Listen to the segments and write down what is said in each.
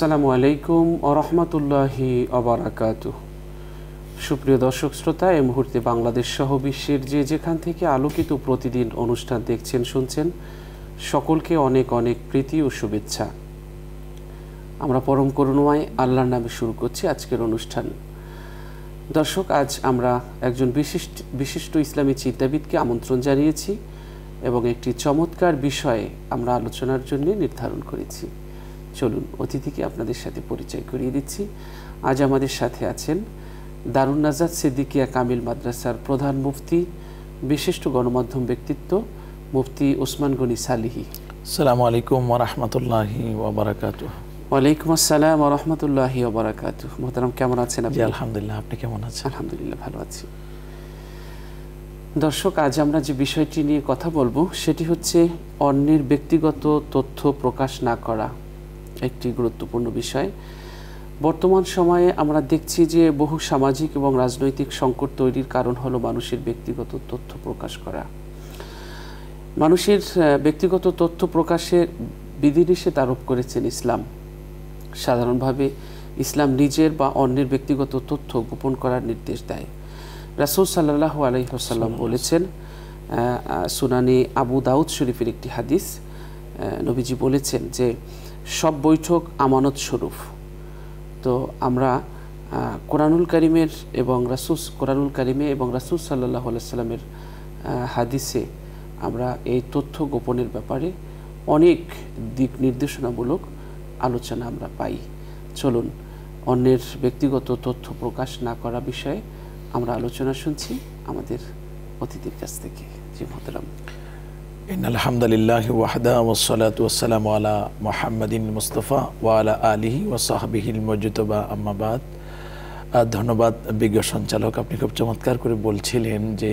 আসসালামু আলাইকুম আরহামতুল্লাহি অবরাকাত সুপ্রিয় দর্শক শ্রোতা, এই মুহূর্তে বাংলাদেশ সহ বিশ্বের যে যেখান থেকে আলোকিত প্রতিদিন অনুষ্ঠান দেখছেন, শুনছেন, সকলকে অনেক অনেক প্রীতি ও শুভেচ্ছা। আমরা পরম করুণায় আল্লাহর নামে শুরু করছি আজকের অনুষ্ঠান। দর্শক, আজ আমরা একজন বিশিষ্ট বিশিষ্ট ইসলামী চিন্তাবিদকে আমন্ত্রণ জানিয়েছি এবং একটি চমৎকার বিষয়ে আমরা আলোচনার জন্য নির্ধারণ করেছি। চলুন অতিথিকে আপনাদের সাথে পরিচয় করিয়ে দিচ্ছি। আজ আমাদের সাথে আছেন দারুণ নাজাদ সিদ্দিকিয়া কামিল মাদ্রাসার প্রধান মুফতি বিশিষ্ট গণমাধ্যম ব্যক্তিত্ব মুফতি ওসমান গনি সালিহি। আসসালামু আলাইকুম ওরহমতুল্লাহি ওবরাকাত ওয়ালাইকুম আসসালাম রহমতুল্লাহি ওবরাকাত মোহতারাম কেমন আছেন আপনি? আলহামদুলিল্লাহ আপনি কেমন আছেন? আলহামদুলিল্লাহ ভালো আছি। দর্শক আজ আমরা যে বিষয়টি নিয়ে কথা বলব সেটি হচ্ছে অন্যের ব্যক্তিগত তথ্য প্রকাশ না করা। একটি গুরুত্বপূর্ণ বিষয়। বর্তমান সময়ে আমরা দেখছি যে বহু সামাজিক এবং রাজনৈতিক সংকট তৈরির কারণ হলো মানুষের ব্যক্তিগত তথ্য প্রকাশ করা। মানুষের ব্যক্তিগত তথ্য প্রকাশের বিধিনিষেধ আরোপ করেছেন ইসলাম। সাধারণভাবে ইসলাম নিজের বা অন্যের ব্যক্তিগত তথ্য গোপন করার নির্দেশ দেয়। রাসূল সাল্লাহ আলহিহাসাল্লাম বলেছেন সুনানি আবু দাউদ শরীফের একটি হাদিস নবীজি বলেছেন যে সব বৈঠক আমানত স্বরূপ। তো আমরা কোরআনুল কারিমের এবং রাসুস কোরআনুল কারিমে এবং রাসুল সাল্লাহ সাল্লামের হাদিসে আমরা এই তথ্য গোপনের ব্যাপারে অনেক দিক নির্দেশনামূলক আলোচনা আমরা পাই। চলুন, অন্যের ব্যক্তিগত তথ্য প্রকাশ না করা বিষয়ে আমরা আলোচনা শুনছি আমাদের অতিথির কাছ থেকে। জি, মহতারাম। ইন আলহামদুলিল্লাহ ওয়াহদা ওসলাত ওসালাম আলা মোহাম্মদিন মুস্তফা ওয়ালা আলিহি ও সাহাবিহিল মজুতবা আম্মাবাদ ধন্যবাদ বিজ্ঞ সঞ্চালক, আপনি খুব চমৎকার করে বলছিলেন যে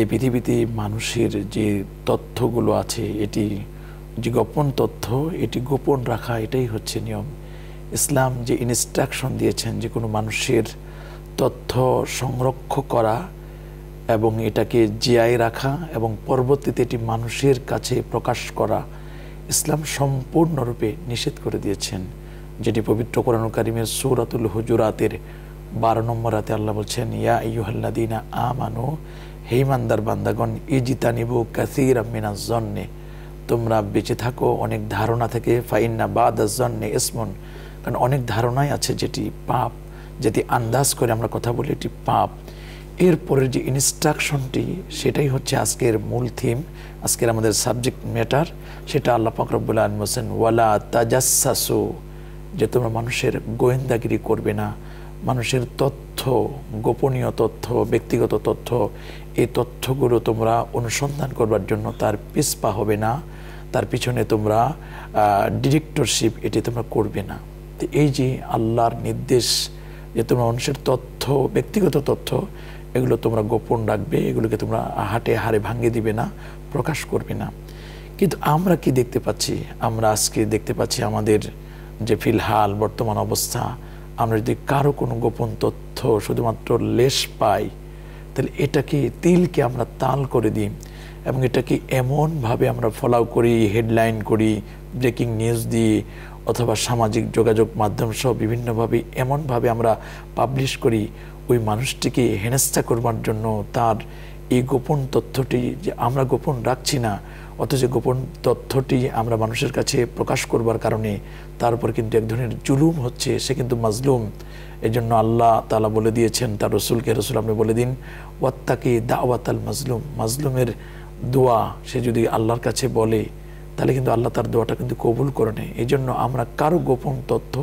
এই পৃথিবীতে মানুষের যে তথ্যগুলো আছে, এটি যে গোপন তথ্য, এটি গোপন রাখা, এটাই হচ্ছে নিয়ম। ইসলাম যে ইনস্ট্রাকশন দিয়েছেন যে কোনো মানুষের তথ্য সংরক্ষ করা এবং এটাকে জিয়ায় রাখা এবং পরবর্তীতে এটি মানুষের কাছে প্রকাশ করা ইসলাম সম্পূর্ণরূপে নিষেধ করে দিয়েছেন, যেটি পবিত্র কোরআন কারিমের সৌরাতুল হুজুরাতের বারো নম্বর রাতে আল্লাহ বলছেন, ইয়া ইউহাল্লাদিনা আমানু হেইমান্দার বান্দাগণ, ইজিতানিবু কাসির মিনা জন্নে তোমরা বেঁচে থাকো, অনেক ধারণা থেকে, ফাইন্না বাদ জন্নে ইসমন, কারণ অনেক ধারণাই আছে যেটি পাপ, যেটি আন্দাজ করে আমরা কথা বলি এটি পাপ। এরপরের যে ইনস্ট্রাকশনটি সেটাই হচ্ছে আজকের মূল থিম আজকের আমাদের সাবজেক্ট ম্যাটার সেটা আল্লাহ পাকরবুল আলম হোসেন ওয়ালা তাজাসু যে তোমরা মানুষের গোয়েন্দাগিরি করবে না। মানুষের তথ্য, গোপনীয় তথ্য, ব্যক্তিগত তথ্য, এই তথ্যগুলো তোমরা অনুসন্ধান করবার জন্য তার পিসপা হবে না। তার পিছনে তোমরা ডিরেক্টরশিপ এটি তোমরা করবে না। তো এই যে আল্লাহর নির্দেশ, যে তোমরা মানুষের তথ্য, ব্যক্তিগত তথ্য এগুলো তোমরা গোপন রাখবে, এগুলোকে তোমরা হাটে হারে ভাঙিয়ে দিবে না, প্রকাশ করবে না। কিন্তু আমরা কি দেখতে পাচ্ছি? আমরা আজকে দেখতে পাচ্ছি আমাদের যে ফিলহাল বর্তমান অবস্থা। আমরা যদি কারও কোনো গোপন তথ্য শুধুমাত্র লেশ পাই, তাহলে এটাকে তিলকে আমরা তাল করে দিই? এবং এটাকে এমনভাবে আমরা ফলাও করি হেডলাইন করি ব্রেকিং নিউজ দিয়ে অথবা সামাজিক যোগাযোগ মাধ্যম সহ বিভিন্নভাবে এমনভাবে আমরা পাবলিশ করি? ওই মানুষটিকে হেনস্থা করবার জন্য তার এই গোপন তথ্যটি যে আমরা গোপন রাখছি না, অথচ গোপন তথ্যটি আমরা মানুষের কাছে প্রকাশ করবার কারণে তার উপর কিন্তু এক ধরনের জুলুম হচ্ছে, সে কিন্তু মাজলুম। এই জন্য আল্লাহ তালা বলে দিয়েছেন, তার রসুলকে, রসুল আপনি বলে দিন, ওয়াত্তাকে দাওয়াত আল মাজলুম। মাজলুমের দোয়া সে যদি আল্লাহর কাছে বলে, তাহলে কিন্তু আল্লাহ তার দোয়াটা কিন্তু কবুল করে নেয়। এই জন্য আমরা কারও গোপন তথ্য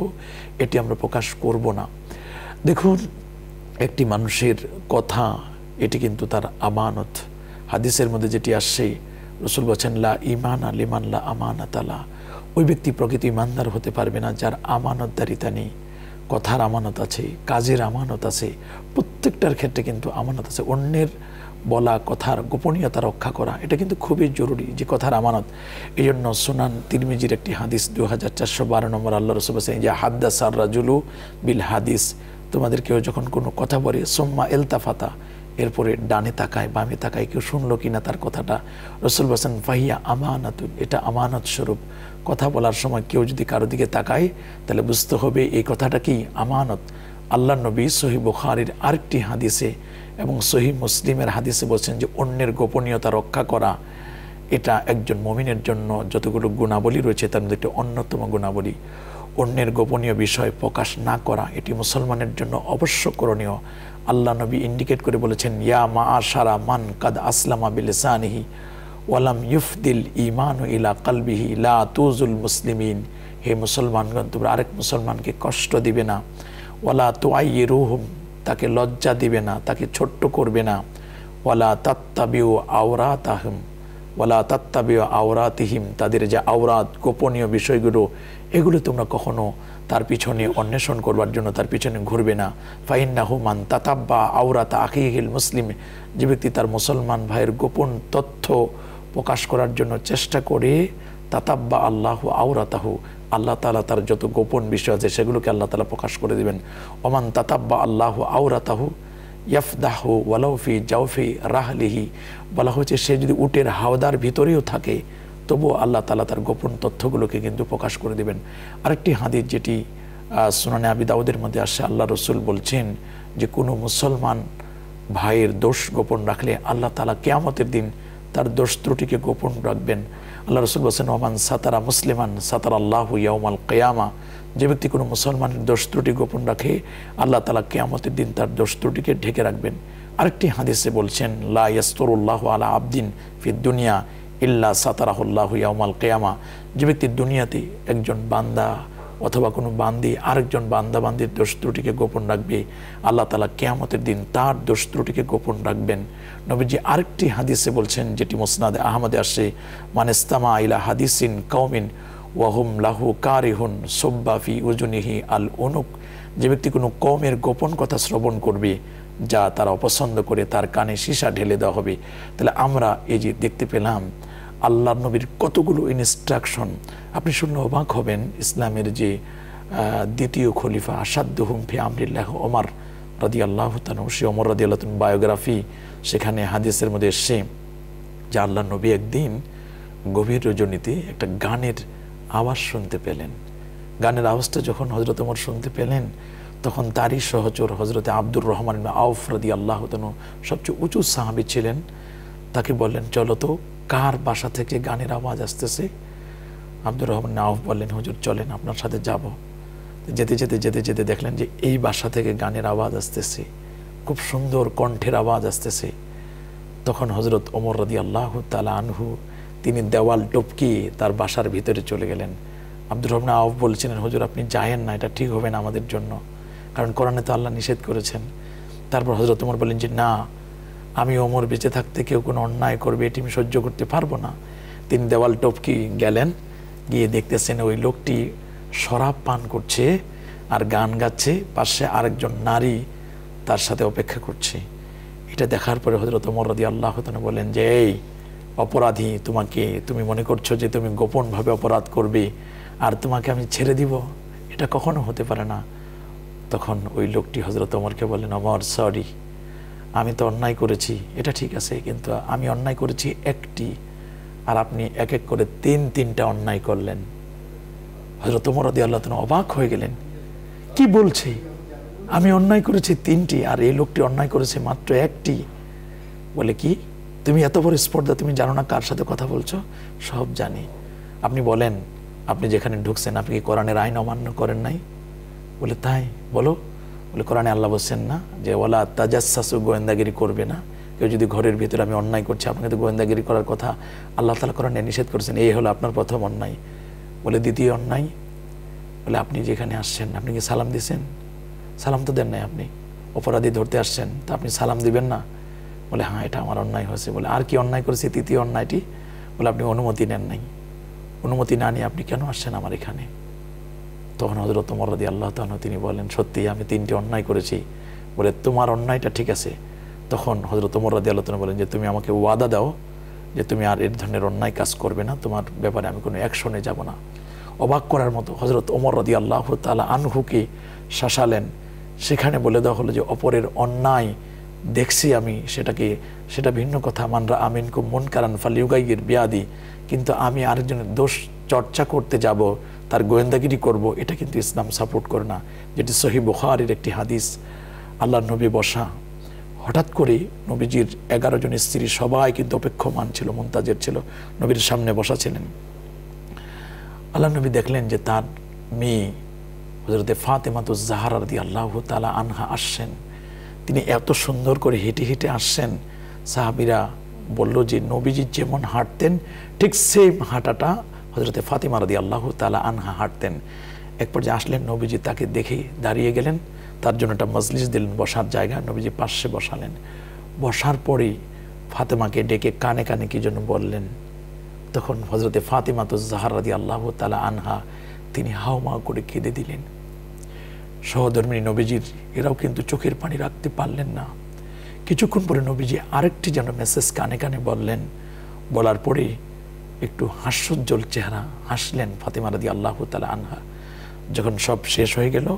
এটি আমরা প্রকাশ করব না। দেখুন একটি মানুষের কথা, এটি কিন্তু তার আমানত। হাদিসের মধ্যে যেটি আসছে, রসুল বলছেন, লা ইমান আলিমান লা আমানত আলা ওই ব্যক্তি প্রকৃত ইমানদার হতে পারবে না, যার আমানতদারিতা নেই। কথার আমানত আছে, কাজের আমানত আছে, প্রত্যেকটার ক্ষেত্রে কিন্তু আমানত আছে। অন্যের বলা, কথার গোপনীয়তা রক্ষা করা, এটা কিন্তু খুবই জরুরি যে কথার আমানত। এই জন্য সোনান তিরমিজির একটি হাদিস দু হাজার চারশো বারো নম্বর আল্লাহ রসুল যে হাদ্দা সার রাজুলু বিল হাদিস। তোমাদের কেউ যখন কোনো কথা বলে, সোম্মা এলতাফাতা, এরপরে ডানে তাকায়, বামে তাকায়, কেউ শুনলো কিনা তার কথাটা, রসুল বসেন ফাহিয়া আমানাতুন এটা আমানত স্বরূপ। কথা বলার সময় কেউ যদি কারও দিকে তাকায়, তাহলে বুঝতে হবে এই কথাটা কি? আমানত। আল্লাহ নবী সহি বুখারির আরেকটি হাদিসে এবং সহি মুসলিমের হাদিসে বলছেন যে, অন্যের গোপনীয়তা রক্ষা করা, এটা একজন মমিনের জন্য যতগুলো গুণাবলী রয়েছে, তার মধ্যে একটি অন্যতম গুণাবলী। অন্যের গোপনীয় বিষয় প্রকাশ না করা, এটি মুসলমানের জন্য অবশ্য করণীয়। আল্লাহ নবী ইন্ডিকেট করে বলেছেন, ইয়া মা আশারা মান কাদ আসলামা বিলেসানিহি ওয়ালাম ইউফদিল ইমান ইলা কালবিহি লা তুজুল মুসলিমিন। হে মুসলমানগণ, তোমরা আরেক মুসলমানকে কষ্ট দিবে না। ওয়ালা তো তোয়াই রুহুম তাকে লজ্জা দিবে না, তাকে ছোট্ট করবে না। ওয়ালা তাত্তাবিউ আওরা আহম ওয়ালা তাত্তাবিউ আওরাতিহিম, তাদের যে আওরাত, গোপনীয় বিষয়গুলো এগুলো তোমরা কখনো তার পিছনে অন্বেষণ করবার জন্য তার পিছনে ঘুরবে না। ফাইন্নাহু মান তাতাব্বা আওরাত আকিহিল মুসলিম। যে ব্যক্তি তার মুসলমান ভাইয়ের গোপন তথ্য প্রকাশ করার জন্য চেষ্টা করে, তাতাব্বা আল্লাহ আওরাতাহু। আল্লাহ তালা তার যত গোপন বিষয় আছে সেগুলোকে আল্লাহ তালা প্রকাশ করে দেবেন। ওমান তাতাব্বা আল্লাহ আওরাতাহু। ইয়াফদাহু ওয়ালাউফি জাউফি রাহলিহি। বলা হচ্ছে সে যদি উটের হাওদার ভিতরেও থাকে তবুও আল্লাহ তালা তার গোপন তথ্যগুলোকে কিন্তু প্রকাশ করে দেবেন। আরেকটি হাদিস যেটি সুনানে আবি দাউদের মধ্যে আসে, আল্লাহ রসুল বলছেন যে, কোনো মুসলমান ভাইয়ের দোষ গোপন রাখলে আল্লাহ তালা কেয়ামতের দিন তার দোষ ত্রুটিকে গোপন রাখবেন। আল্লাহ রসুল বলছেন, ওমান সাতারা মুসলিমান সাতার আল্লাহ ইয়াউমাল কেয়ামা যে ব্যক্তি কোনো মুসলমানের দোষ ত্রুটি গোপন রাখে, আল্লাহ তালা কেয়ামতের দিন তার দোষ ত্রুটিকে ঢেকে রাখবেন। আরেকটি হাদিসে বলছেন, লা ইয়াস্তরুল্লাহ আলা আবদিন ফি দুনিয়া ইল্লা সাতারাহুল্লাহ ইয়াউমাল কেয়ামা। যে ব্যক্তি দুনিয়াতে একজন বান্দা অথবা কোনো বান্দি, আরেকজন বান্দা বান্দির দোষ ত্রুটিকে গোপন রাখবে, আল্লাহ তালা কেয়ামতের দিন তার দোষ ত্রুটিকে গোপন রাখবেন। নবীজি আরেকটি হাদিসে বলছেন, যেটি মোসনাদে আহমদে আসে, মানেস্তামা ইলা হাদিসিন কৌমিন ওয়াহুম লাহু কারিহুন সোব্বাফি উজুনিহি আল অনুক যে ব্যক্তি কোনো কমের গোপন কথা শ্রবণ করবে, যা তারা অপছন্দ করে তার কানে সীসা ঢেলে দেওয়া হবে। তাহলে আমরা এই যে দেখতে পেলাম আল্লাহ নবীর কতগুলো ইনস্ট্রাকশন আপনি শুনলে অবাক হবেন, ইসলামের যে দ্বিতীয় খলিফা আসাদ্দ হুমফি আমরিল্লাহ ওমর রাদি আল্লাহ সে অমর রাদি আল্লাহ বায়োগ্রাফি সেখানে হাদিসের মধ্যে এসে যে আল্লাহ নবী একদিন গভীর রজনীতে একটা গানের আওয়াজ শুনতে পেলেন। গানের আওয়াজটা যখন হজরত ওমর শুনতে পেলেন, তখন তারই সহচর হজরতে আব্দুর রহমান আউফ রদি আল্লাহ সবচেয়ে উঁচু সাহাবি ছিলেন। তাকে বললেন, চলো তো কার বাসা থেকে গানের আওয়াজ আসতেছে? আব্দুর রহমান আউফ বললেন, হুজুর, চলেন, আপনার সাথে যাব। যেতে যেতে যেতে যেতে দেখলেন যে এই বাসা থেকে গানের আওয়াজ আসতেছে, খুব সুন্দর কণ্ঠের আওয়াজ আসতেছে। তখন হজরত ওমর রদি আল্লাহ তালা আনহু, তিনি দেওয়াল টপকিয়ে তার বাসার ভিতরে চলে গেলেন। আব্দুর রহমান আউফ বলছিলেন, হুজুর, আপনি যায়েন না, এটা ঠিক হবে না আমাদের জন্য। কারণ কোরআনে তো আল্লাহ নিষেধ করেছেন। তারপর হজরত ওমর বললেন যে, না আমি ওমর বেঁচে থাকতে কেউ কোনো অন্যায় করবে, এটি আমি সহ্য করতে পারব না। তিনি দেওয়াল টপকি গেলেন, গিয়ে দেখতেছেন ওই লোকটি শরাব পান করছে আর গান গাচ্ছে, পাশে আরেকজন নারী তার সাথে অপেক্ষা করছে। এটা দেখার পরে হজরত মরদি আল্লাহ বলেন, যে এই অপরাধী তোমাকে, তুমি মনে করছ যে তুমি গোপনভাবে অপরাধ করবে আর তোমাকে আমি ছেড়ে দিব? এটা কখনো হতে পারে না। তখন ওই লোকটি হজরত অমরকে বলেন অমর সরি আমি তো অন্যায় করেছি, এটা ঠিক আছে, কিন্তু আমি অন্যায় করেছি একটি, আর আপনি এক এক করে তিন তিনটা অন্যায় করলেন। হজরত মরদি আল্লাহ অবাক হয়ে গেলেন। কি বলছে? আমি অন্যায় করেছি তিনটি, আর এই লোকটি অন্যায় করেছে মাত্র একটি। বলে কি? তুমি এত বড় স্পর্ধা, তুমি জানো না কার সাথে কথা বলছো? সব জানি। আপনি বলেন, আপনি যেখানে ঢুকছেন, আপনি কি কোরআনের আইন অমান্য করেন নাই? বলে, তাই, বলো। বলে কোরআনে আল্লাহ বলছেন না যে ওলা তাজাসু গোয়েন্দাগিরি করবে না। কেউ যদি ঘরের ভিতরে আমি অন্যায় করছি, আপনাকে তো গোয়েন্দাগিরি করার কথা আল্লাহ তালা কোরআনে নিষেধ করেছেন। এই হলো আপনার প্রথম অন্যায়। বলে দ্বিতীয় অন্যায়, বলে আপনি যেখানে আসছেন, আপনি কি সালাম দিছেন সালাম তো দেন নাই আপনি। অপরাধী ধরতে আসছেন, তা আপনি সালাম দিবেন না। বলে হ্যাঁ এটা আমার অন্যায় হয়েছে। বলে, আর কি অন্যায় করেছে? তৃতীয় অন্যায়টি? বলে, আপনি অনুমতি নেন নাই। অনুমতি না নিয়ে আপনি কেন আসছেন আমার এখানে? তখন হজরত মরদি আল্লাহ তাহন তিনি বলেন সত্যি আমি তিনটি অন্যায় করেছি। বলে, তোমার অন্যায়টা ঠিক আছে। তখন হজরত মরদি আল্লাহ বলেন যে, তুমি আমাকে ওয়াদা দাও যে, তুমি আর এর ধরনের অন্যায় কাজ করবে না। তোমার ব্যাপারে আমি কোনো অ্যাকশনে যাব না। অবাক করার মতো হজরত ওমর রদি আল্লাহ তালা আনহুকে শাসালেন। সেখানে বলে দেওয়া হলো যে, অপরের অন্যায় দেখছি আমি, সেটাকে, সেটা ভিন্ন কথা। মানরা আমিন কু মন কারান ফালিউগাইয়ের বিয়াদি। কিন্তু আমি আরেকজনের দোষ চর্চা করতে যাব। তার গোয়েন্দাগিরি করব, এটা কিন্তু ইসলাম সাপোর্ট করে না। যেটি সহি বুখারির একটি হাদিস আল্লাহ নবী বসা। হঠাৎ করে নবীজির এগারো জন স্ত্রী সবাই কিন্তু অপেক্ষমান ছিল মুমতাজের ছিল, নবীর সামনে বসা ছিলেন। আল্লাহ নবী দেখলেন যে তার মেয়ে হজরতে ফাতেমাতু জাহার দি আল্লাহ তালা আনহা আসছেন। তিনি এত সুন্দর করে হেঁটে হেঁটে আসছেন। সাহাবিরা বলল যে, নবীজি যেমন হাঁটতেন, ঠিক সেম হাঁটাটা হজরতে ফাতিমা রাদি আল্লাহ তালা আনহা হাঁটতেন। এক পর্যায়ে আসলেন, নবীজি তাকে দেখে দাঁড়িয়ে গেলেন। তার জন্য একটা মজলিস দিলেন, বসার জায়গা। নবীজি পাশে বসালেন। বসার পরেই ফাতেমাকে ডেকে কানে কানে কি জন্য বললেন। তখন হজরতে ফাতিমা তো জাহারাদি আল্লাহ তালা আনহা, তিনি হাওমা করে কেঁদে দিলেন। সহধর্মিনী নবীজির, এরাও কিন্তু চোখের পানি রাখতে পারলেন না। কিছুক্ষণ পরে নবীজি আরেকটি যেন মেসেজ কানে কানে বললেন। বলার পরে একটু হাস্যোজ্জ্বল চেহারা হাসলেন ফাতেমা রাদি আল্লাহ তালা আনহা। যখন সব শেষ হয়ে গেল,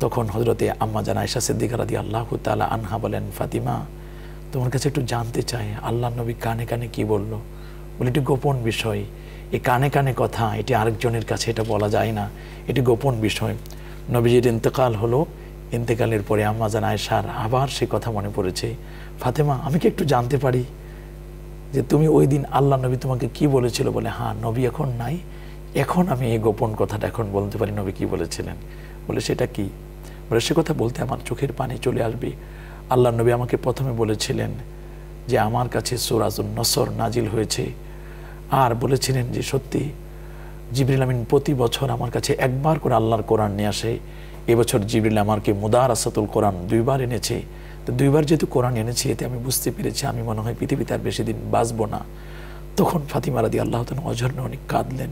তখন হজরতে আম্মা জানা ইসা সিদ্দিকা রাদি আল্লাহ তালা আনহা বলেন, ফাতিমা, তোমার কাছে একটু জানতে চাই। আল্লাহ নবী কানে কানে কি বলল? বলে, এটি গোপন বিষয়। এ কানে কানে কথা, এটি আরেকজনের কাছে এটা বলা যায় না। এটি গোপন বিষয়। নবীজির ইন্তেকাল হলো। ইন্তেকালের পরে আম্মা জান আয়সার আবার সে কথা মনে পড়েছে। ফাতেমা, আমি কি একটু জানতে পারি? যে তুমি ওই দিন আল্লাহ নবী তোমাকে কি বলেছিল? বলে হ্যাঁ নবী এখন নাই। এখন আমি এই গোপন কথাটা এখন বলতে পারি, নবী কি বলেছিলেন? বলে, সেটা কি? বলে, সে কথা বলতে আমার চোখের পানি চলে আসবে। আল্লাহ নবী আমাকে প্রথমে বলেছিলেন যে, আমার কাছে সুরাজুল নসর নাজিল হয়েছে। আর বলেছিলেন যে, সত্যি, জিবরিল আমিন প্রতি বছর আমার কাছে একবার করে আল্লাহর কোরআন নিয়ে আসে। এবছর জিবরিল আমাকে মুদার আসাতুল কোরআন দুইবার এনেছে। তো দুইবার যেহেতু কোরআন এনেছি, এতে আমি বুঝতে পেরেছি, আমি মনে হয় পৃথিবীতে আর বেশি দিন বাঁচবো না। তখন ফাতিমা রাদি আল্লাহ অঝর্ণ অনেক কাঁদলেন।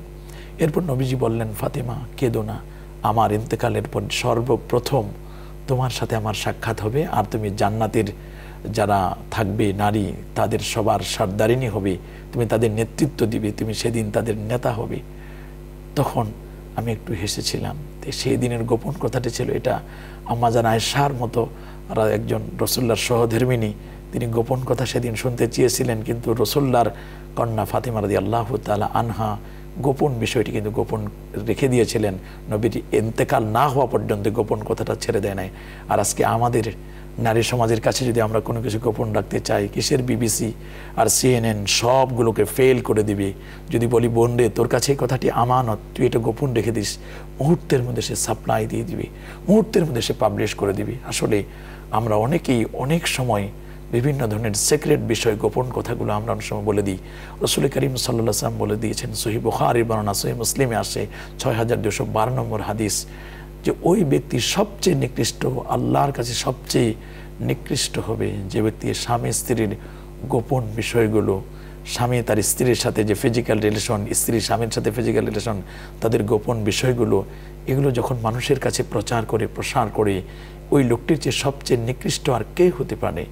এরপর নবীজি বললেন, ফাতিমা, কেঁদো না। আমার ইন্তেকালের পর সর্বপ্রথম তোমার সাথে আমার সাক্ষাৎ হবে। আর তুমি জান্নাতের যারা থাকবে, নারী, তাদের সবার সর্দারিনী হবে। তুমি তাদের নেতৃত্ব দিবে। তুমি সেদিন তাদের নেতা হবে। তখন আমি একটু হেসেছিলাম। সেই দিনের গোপন কথাটি ছিল এটা। আমাজান আয়সার মতো একজন রসুল্লার সহধর্মিনী, তিনি গোপন কথা সেদিন শুনতে চেয়েছিলেন, কিন্তু রসুল্লার কন্যা ফাতিমা রাজি আল্লাহ তালা আনহা গোপন বিষয়টি কিন্তু গোপন রেখে দিয়েছিলেন। নবীটি এন্তেকাল না হওয়া পর্যন্ত গোপন কথাটা ছেড়ে দেয় নাই। আর আজকে আমাদের নারী সমাজের কাছে যদি আমরা কোনো কিছু গোপন রাখতে চাই, কিসের বিবিসি আর সিএনএন সবগুলোকে ফেল করে দিবে? যদি বলি বোন রে তোর কাছে এই কথাটি আমানত, তুই এটা গোপন রেখে দিস। মুহূর্তের মধ্যে সে সাপ্লাই দিয়ে দিবি। মুহূর্তের মধ্যে সে পাবলিশ করে দিবি। আসলে আমরা অনেকেই অনেক সময় বিভিন্ন ধরনের সিক্রেট বিষয়, গোপন কথাগুলো আমরা অনেক সময় বলে দিই। রসুল করিম সাল্লাহ সাল্লাম বলে দিয়েছেন সহি বুখারি বর্ণনা সহি মুসলিমে আসে, ছয় হাজার দুশো বারো নম্বর হাদিস। যে ওই ব্যক্তি সবচেয়ে নিকৃষ্ট, আল্লাহর কাছে সবচেয়ে নিকৃষ্ট হবে। যে ব্যক্তি স্বামী, স্ত্রীর গোপন বিষয়গুলো, স্বামী তার স্ত্রীর সাথে যে ফিজিক্যাল রিলেশন স্ত্রী স্বামীর সাথে ফিজিক্যাল রিলেশন তাদের গোপন বিষয়গুলো, এগুলো যখন মানুষের কাছে প্রচার করে, প্রসার করে, ওই লোকটির যে সবচেয়ে নিকৃষ্ট আর কে হতে পারে?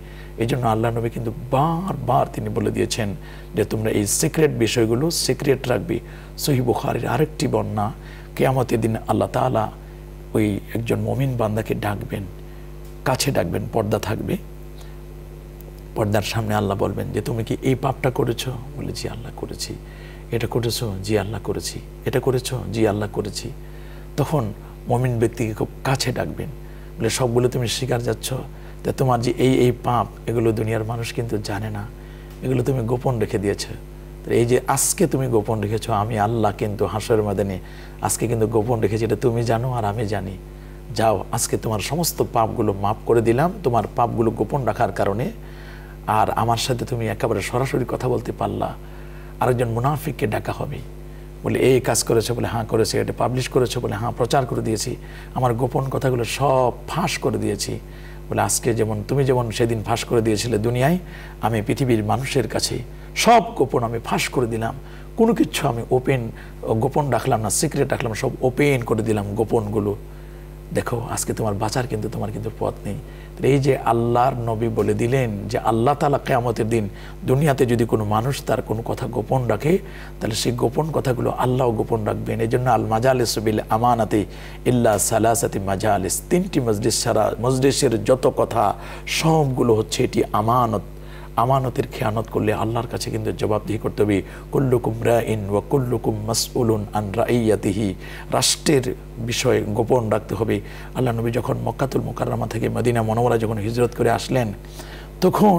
এই জন্য আল্লাহ নবী কিন্তু বারবার তিনি বলে দিয়েছেন যে, তোমরা এই সিক্রেট বিষয়গুলো সিক্রেট রাখবে। সহি বুখারের আরেকটি বন্যা কেয়ামতের দিন আল্লাহ তালা ওই একজন মমিন বান্দাকে ডাকবেন, কাছে ডাকবেন, পর্দা থাকবে। পর্দার সামনে আল্লাহ বলবেন যে, তুমি কি এই পাপটা করেছ? বলে, জি, আল্লাহ করেছি। এটা করেছ? জি, আল্লাহ করেছি। এটা করেছ? জি, আল্লাহ করেছি। তখন মমিন ব্যক্তিকে খুব কাছে ডাকবেন। বলে, সবগুলো তুমি শিকার যাচ্ছ? তা তোমার যে এই এই পাপ, এগুলো দুনিয়ার মানুষ কিন্তু জানে না। এগুলো তুমি গোপন রেখে দিয়েছ। এই যে আজকে তুমি গোপন রেখেছো, আমি আল্লাহ কিন্তু হাসর মাদানে আজকে কিন্তু গোপন রেখেছি, এটা তুমি জানো আর আমি জানি। যাও, আজকে তোমার সমস্ত পাপগুলো মাফ করে দিলাম, তোমার পাপগুলো গোপন রাখার কারণে। আর আমার সাথে তুমি একেবারে সরাসরি কথা বলতে পারলা। আরেকজন মুনাফিককে ডাকা হবে। বলে, এই কাজ করেছে বলে হ্যাঁ করেছে, এটা পাবলিশ করেছে বলে হ্যাঁ প্রচার করে দিয়েছি। আমার গোপন কথাগুলো সব ফাঁস করে দিয়েছি। বলে, আজকে যেমন, তুমি যেমন সেদিন ফাঁস করে দিয়েছিলে দুনিয়ায়, আমি পৃথিবীর মানুষের কাছে সব গোপন আমি ফাঁস করে দিলাম। কোনো কিছু আমি ওপেন গোপন রাখলাম না সিক্রেট রাখলাম, সব ওপেন করে দিলাম গোপনগুলো। দেখো, আজকে তোমার বাঁচার কিন্তু তোমার কিন্তু পথ নেই। এই যে আল্লাহর নবী বলে দিলেন যে আল্লাহ তালা কেয়ামতের দিন দুনিয়াতে যদি কোনো মানুষ তার কোনো কথা গোপন রাখে, তাহলে সেই গোপন কথাগুলো আল্লাহ গোপন রাখবেন। এই জন্য আল মাজালিস বিল আমানাতে ইল্লা সালাসাতি মাজালিস। তিনটি মসজিদ সারা মসজিদের যত কথা, সবগুলো হচ্ছে এটি আমানত। আমানতের খেয়ানত করলে আল্লাহর কাছে কিন্তু জবাবদিহি করতে হবে। কুল্লুকুম রাইন ওয়া কুল্লুকুম মাসউলুন আন রাইয়াতিহি। রাষ্ট্রের বিষয়ে গোপন রাখতে হবে। আল্লাহ নবী যখন মক্কাতুল মুকাররমা থেকে মদিনা মনোমরা যখন হিজরত করে আসলেন, তখন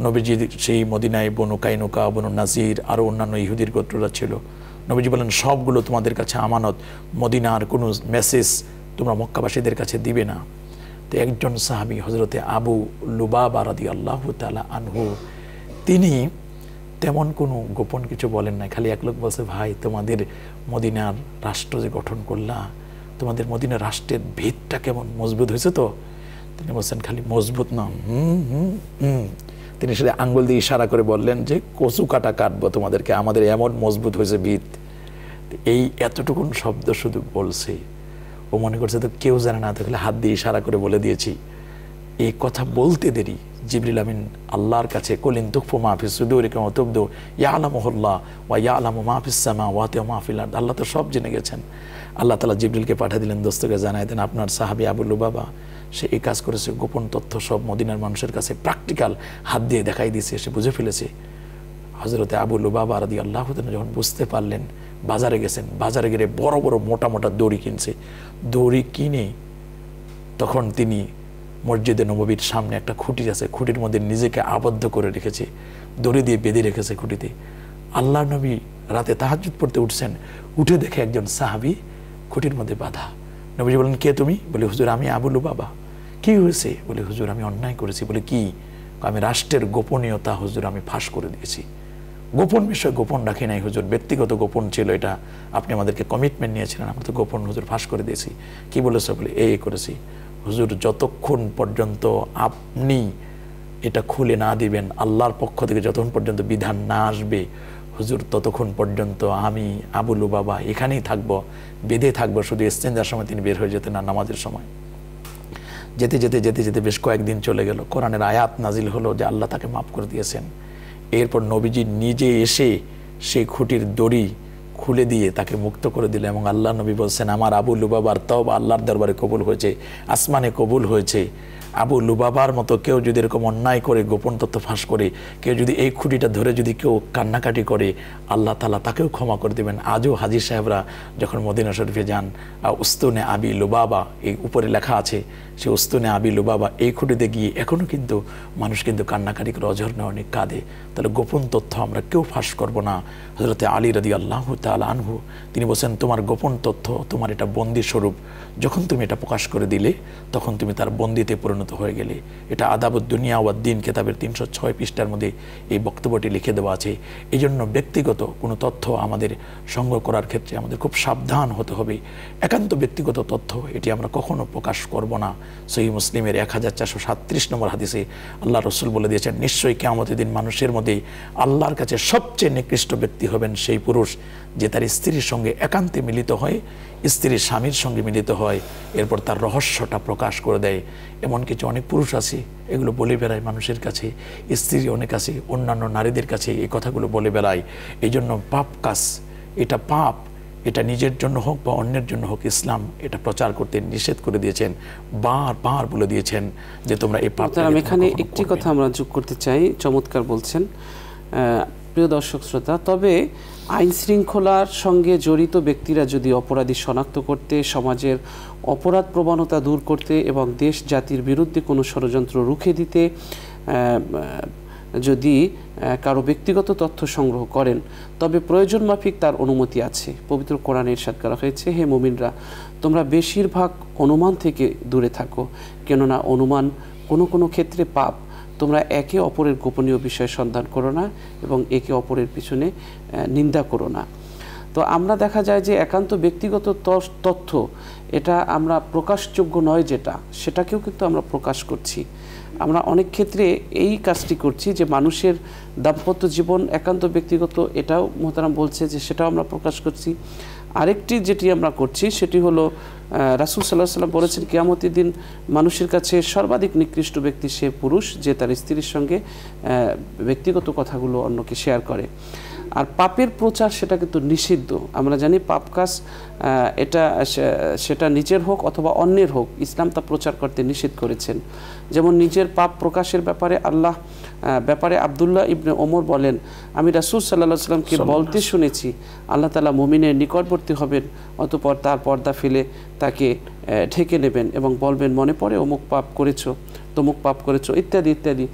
নবীজি সেই মদিনায় বনু কাইনুকা, বনু নাজির আরও অন্যান্য ইহুদির গোত্ররা ছিল। নবীজি বলেন, সবগুলো তোমাদের কাছে আমানত। মদিনার কোনো মেসেজ তোমরা মক্কাবাসীদের কাছে দিবে না। তো একজন সাহাবি হজরতে আবু লুবাবা রাদি আল্লাহ তালা আনহু, তিনি তেমন কোনো গোপন কিছু বলেন না খালি এক লোক বলছে, ভাই, তোমাদের মদিনার রাষ্ট্র যে গঠন করলা, তোমাদের মদিনার রাষ্ট্রের ভিতটা কেমন? মজবুত হয়েছে তো? তিনি বলছেন, খালি মজবুত না, হুম হুম হুম। তিনি সেটা আঙ্গুল দিয়ে ইশারা করে বললেন যে, কচু কাটা কাটবো তোমাদেরকে, আমাদের এমন মজবুত হয়েছে ভিত। এই এতটুকুন শব্দ শুধু বলছে ও মনে করছে তো কেউ জানে না, তাহলে হাত দিয়ে ইশারা করে বলে দিয়েছি। এই কথা বলতে দেরি। জিবরিল আমিন আল্লাহর কাছে কলিন তুকফু মাহফিস সুদুরিকা তুবদু ইয়া আলামহল্লা ওয়া ইয়া আলাম মাহফিস সামা ওয়াতে মাহফিল আল্লাহ তো সব জেনে গেছেন। আল্লাহ তালা জিবরিলকে পাঠিয়ে দিলেন, দোস্তকে জানাই দেন, আপনার সাহাবি আবুল্লু বাবা সে এই কাজ করেছে, গোপন তথ্য সব মদিনার মানুষের কাছে প্র্যাকটিক্যাল হাত দিয়ে দেখাই দিয়েছে, সে বুঝে ফেলেছে। হজরতে আবুল্লু বাবা রাদি আল্লাহ যখন বুঝতে পারলেন, বাজারে গেছেন, বাজারে গেলে বড় বড় মোটা মোটা দড়ি কিনছে। দড়ি কিনে তখন তিনি মসজিদে নবীর সামনে একটা খুঁটি আছে, খুঁটির মধ্যে নিজেকে আবদ্ধ করে রেখেছে, দড়ি দিয়ে বেঁধে রেখেছে খুঁটিতে। আল্লাহ নবী রাতে তাহাজুদ পড়তে উঠছেন, উঠে দেখে একজন সাহাবি খুঁটির মধ্যে বাধা। নবীজি বলেন কে তুমি? বলে, হুজুর, আমি আবুলু বাবা কি হয়েছে? বলে, হুজুর, আমি অন্যায় করেছি। বলে, কি? আমি রাষ্ট্রের গোপনীয়তা, হুজুর, আমি ফাঁস করে দিয়েছি। গোপন বিষয় গোপন রাখি নাই, হুজুর। ব্যক্তিগত গোপন ছিল এটা। আপনি আমাদেরকে কমিটমেন্ট নিয়েছিলেন, আমরা তো গোপন হুজুর ফাঁস করে দিয়েছি। কি বলেছে বলে? এই করেছি। হুজুর, যতক্ষণ পর্যন্ত আপনি এটা খুলে না দিবেন, আল্লাহর পক্ষ থেকে যতক্ষণ পর্যন্ত বিধান না আসবে, হুজুর, ততক্ষণ পর্যন্ত আমি আবুলু বাবা এখানেই থাকব, বেঁধে থাকব, শুধু এক্সচেঞ্জার সময় তিনি বের হয়ে যেতেন না নামাজের সময়। যেতে যেতে যেতে যেতে বেশ কয়েকদিন চলে গেল। কোরআনের আয়াত নাজিল হলো যে আল্লাহ তাকে মাফ করে দিয়েছেন। এরপর নবীজি নিজে এসে সেই খুঁটির দড়ি খুলে দিয়ে তাকে মুক্ত করে দিল এবং আল্লাহ নবী বলছেন, আমার আবু লুবাবার তব আল্লাহর দরবারে কবুল হয়েছে, আসমানে কবুল হয়েছে। আবু লুবাবার মতো কেউ যদি এরকম অন্যায় করে, গোপন তথ্য ফাঁস করে, কেউ যদি এই খুঁটিটা ধরে যদি কেউ কান্নাকাটি করে, আল্লাহ তালা তাকেও ক্ষমা করে দেবেন। আজও হাজির সাহেবরা যখন মদিনা শরীফে যান উস্তুনে আবি লুবাবা, এই উপরে লেখা আছে, সে উস্তুনে আবি লুবাবা এই খুঁটিতে গিয়ে এখনও কিন্তু মানুষ কিন্তু কান্নাকাটি করে অঝরণে অনেক কাঁদে। তাহলে গোপন তথ্য আমরা কেউ ফাঁস করব না। হজরতে আলী রদি আল্লাহ তাল আনহু, তিনি বলছেন, তোমার গোপন তথ্য, তোমার এটা বন্দি স্বরূপ, যখন তুমি এটা প্রকাশ করে দিলে, তখন তুমি তার বন্দিতে পরিণত হয়ে গেলে। এটা আদাবুদ দুনিয়া ওয়াদ্দিন কেতাবের তিনশো ছয় পৃষ্ঠার মধ্যে এই বক্তব্যটি লিখে দেওয়া আছে। এই জন্য ব্যক্তিগত কোনো তথ্য আমাদের সংগ্রহ করার ক্ষেত্রে আমাদের খুব সাবধান হতে হবে। একান্ত ব্যক্তিগত তথ্য, এটি আমরা কখনো প্রকাশ করব না। সহি মুসলিমের এক হাজার চারশো সাতত্রিশ নম্বর হাদিসে আল্লাহ রসুল বলে দিয়েছেন, নিশ্চয়ই কেমতের দিন মানুষের মধ্যে আল্লাহর কাছে সবচেয়ে নিকৃষ্ট ব্যক্তি হবেন সেই পুরুষ যে তার স্ত্রীর সঙ্গে একান্তে মিলিত হয় স্ত্রীর স্বামীর সঙ্গে মিলিত হয় এরপর তার রহস্যটা প্রকাশ করে দেয়। এমন কিছু অনেক পুরুষ আছে এগুলো বলে বেড়ায় মানুষের কাছে স্ত্রী অনেক আছে অন্যান্য নারীদের কাছে এই কথাগুলো বলে বেড়ায়। এই জন্য পাপ কাজ এটা পাপ এটা নিজের জন্য হোক বা অন্যের জন্য হোক ইসলাম এটা প্রচার করতে নিষেধ করে দিয়েছেন বার বার বলে দিয়েছেন যে তোমরা এই পাপ এখানে একটি কথা আমরা যোগ করতে চাই চমৎকার বলছেন। প্রিয় দর্শক শ্রোতা তবে আইন শৃঙ্খলার সঙ্গে জড়িত ব্যক্তিরা যদি অপরাধী শনাক্ত করতে, সমাজের অপরাধ প্রবণতা দূর করতে এবং দেশ জাতির বিরুদ্ধে কোনো ষড়যন্ত্র রুখে দিতে যদি কারও ব্যক্তিগত তথ্য সংগ্রহ করেন, তবে প্রয়োজন মাফিক তার অনুমতি আছে। পবিত্র কোরআনে ইরশাদ করা হয়েছে, হে মোমিনরা, তোমরা বেশিরভাগ অনুমান থেকে দূরে থাকো, কেননা অনুমান কোনো কোনো ক্ষেত্রে পাপ তোমরা একে অপরের গোপনীয় বিষয় সন্ধান করো না এবং একে অপরের পিছনে নিন্দা করো না। তো আমরা দেখা যায় যে একান্ত ব্যক্তিগত তথ্য, এটা আমরা প্রকাশযোগ্য নয় যেটা, সেটাকেও কিন্তু আমরা প্রকাশ করছি। আমরা অনেক ক্ষেত্রে এই কাজটি করছি যে মানুষের দাম্পত্য জীবন, একান্ত ব্যক্তিগত, এটাও মোহতারাম বলছে যে সেটাও আমরা প্রকাশ করছি। আরেকটি যেটি আমরা করছি সেটি হলো রাসুল সাল্লাহ সাল্লাম বলেছেন, কেয়ামতের দিন মানুষের কাছে সর্বাধিক নিকৃষ্ট ব্যক্তি সে পুরুষ, যে তার স্ত্রীর সঙ্গে ব্যক্তিগত কথাগুলো অন্যকে শেয়ার করে। আর পাপের প্রচার সেটা কিন্তু নিষিদ্ধ। আমরা জানি পাপ কাজ এটা সেটা নিজের হোক অথবা অন্যের হোক, ইসলাম তা প্রচার করতে নিষেধ করেছেন। যেমন নিজের পাপ প্রকাশের ব্যাপারে আল্লাহ ব্যাপারে আবদুল্লাহ ইবনে ওমর বলেন আমি রাসুল সাল্লাহ সাল্লামকে বলতে শুনেছি আল্লাহ তালা মমিনের নিকটবর্তী হবেন অতপর তার পর্দা ফেলে তাকে ঢেকে নেবেন এবং বলবেন মনে পড়ে অমুক পাপ করেছ তমুক পাপ করেছ ইত্যাদি ইত্যাদি।